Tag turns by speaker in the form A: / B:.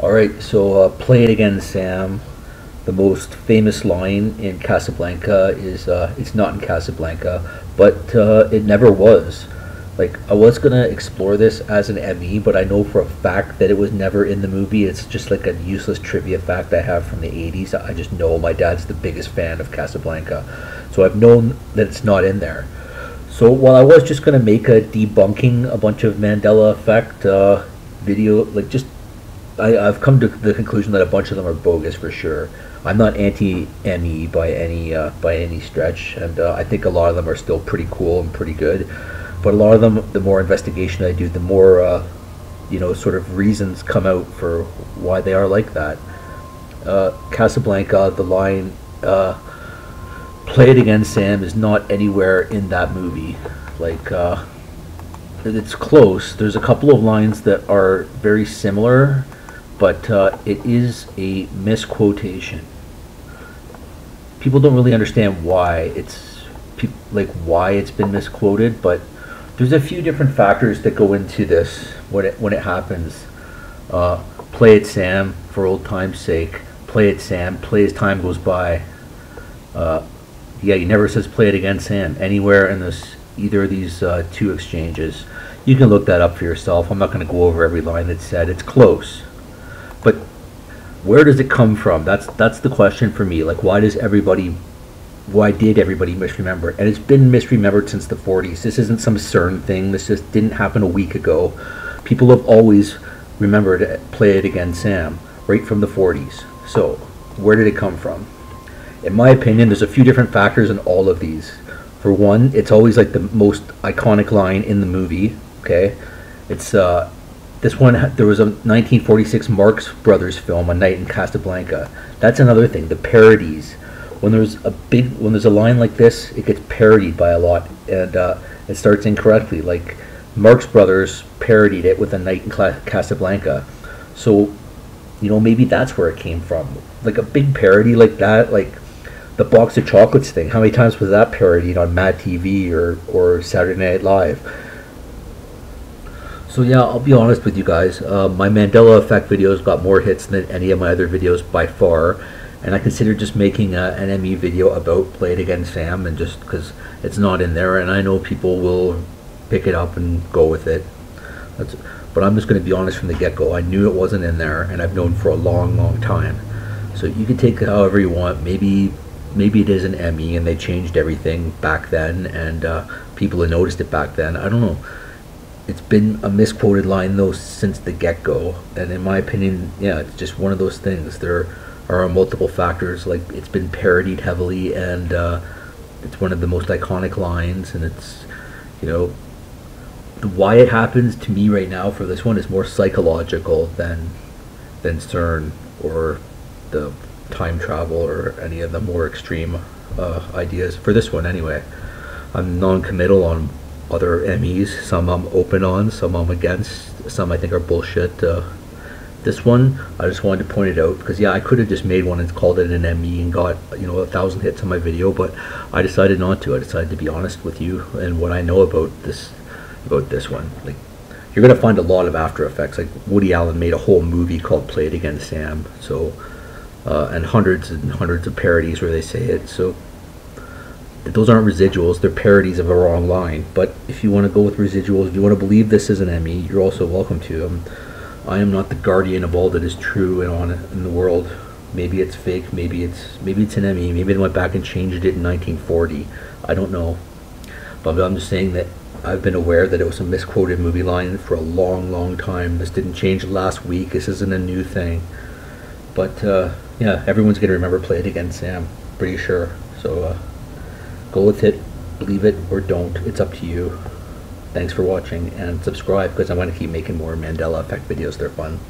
A: All right, so uh, play it again, Sam. The most famous line in Casablanca is uh, "It's not in Casablanca," but uh, it never was. Like I was gonna explore this as an ME, but I know for a fact that it was never in the movie. It's just like a useless trivia fact I have from the '80s. I just know my dad's the biggest fan of Casablanca, so I've known that it's not in there. So while I was just gonna make a debunking a bunch of Mandela effect uh, video, like just I, I've come to the conclusion that a bunch of them are bogus for sure. I'm not anti-ME by any uh, by any stretch, and uh, I think a lot of them are still pretty cool and pretty good. But a lot of them, the more investigation I do, the more uh, you know, sort of reasons come out for why they are like that. Uh, Casablanca, the line uh, "Play it again, Sam" is not anywhere in that movie. Like uh, it's close. There's a couple of lines that are very similar but uh, it is a misquotation. People don't really understand why it's like why it's been misquoted, but there's a few different factors that go into this when it when it happens. Uh, play it, Sam, for old time's sake. Play it, Sam. Play as time goes by. Uh, yeah, he never says play it again, Sam. Anywhere in this either of these uh, two exchanges. You can look that up for yourself. I'm not going to go over every line that's said. It's close. But where does it come from? That's that's the question for me. Like, why does everybody, why did everybody misremember? And it's been misremembered since the 40s. This isn't some CERN thing. This just didn't happen a week ago. People have always remembered "Play It Again, Sam" right from the 40s. So, where did it come from? In my opinion, there's a few different factors in all of these. For one, it's always like the most iconic line in the movie. Okay, it's uh, this one, there was a 1946 Marx Brothers film, A Night in Casablanca. That's another thing. The parodies. When there's a big, when there's a line like this, it gets parodied by a lot, and uh, it starts incorrectly. Like Marx Brothers parodied it with A Night in Casablanca. So, you know, maybe that's where it came from. Like a big parody like that, like the box of chocolates thing. How many times was that parodied on Mad TV or or Saturday Night Live? So yeah, I'll be honest with you guys. Uh, my Mandela Effect videos got more hits than any of my other videos by far, and I considered just making a, an ME video about Play It Again Sam, and just because it's not in there, and I know people will pick it up and go with it. That's, but I'm just going to be honest from the get-go. I knew it wasn't in there, and I've known for a long, long time. So you can take it however you want. Maybe maybe it is an ME, and they changed everything back then, and uh, people have noticed it back then. I don't know it's been a misquoted line though since the get-go. And in my opinion yeah it's just one of those things. There are multiple factors like it's been parodied heavily and uh, it's one of the most iconic lines and it's you know why it happens to me right now for this one is more psychological than than CERN or the time travel or any of the more extreme uh, ideas. For this one anyway I'm non-committal on other MEs. Some I'm open on, some I'm against, some I think are bullshit. Uh, this one, I just wanted to point it out because yeah, I could have just made one and called it an ME and got you know a thousand hits on my video, but I decided not to. I decided to be honest with you and what I know about this about this one. Like you're gonna find a lot of After Effects. Like Woody Allen made a whole movie called "Play It Again, Sam." So uh, and hundreds and hundreds of parodies where they say it. So those aren't residuals, they're parodies of a wrong line. But if you want to go with residuals, if you want to believe this is an ME, you're also welcome to. Um, I am not the guardian of all that is true and on in the world. Maybe it's fake, maybe it's maybe it's an ME, maybe they went back and changed it in 1940. I don't know. But I'm just saying that I've been aware that it was a misquoted movie line for a long, long time. This didn't change last week. This isn't a new thing. But uh, yeah, everyone's gonna remember Play It Again, Sam. Pretty sure. So. Uh, Go with it, believe it or don't. It's up to you. Thanks for watching and subscribe because I want to keep making more Mandela Effect videos. They're fun.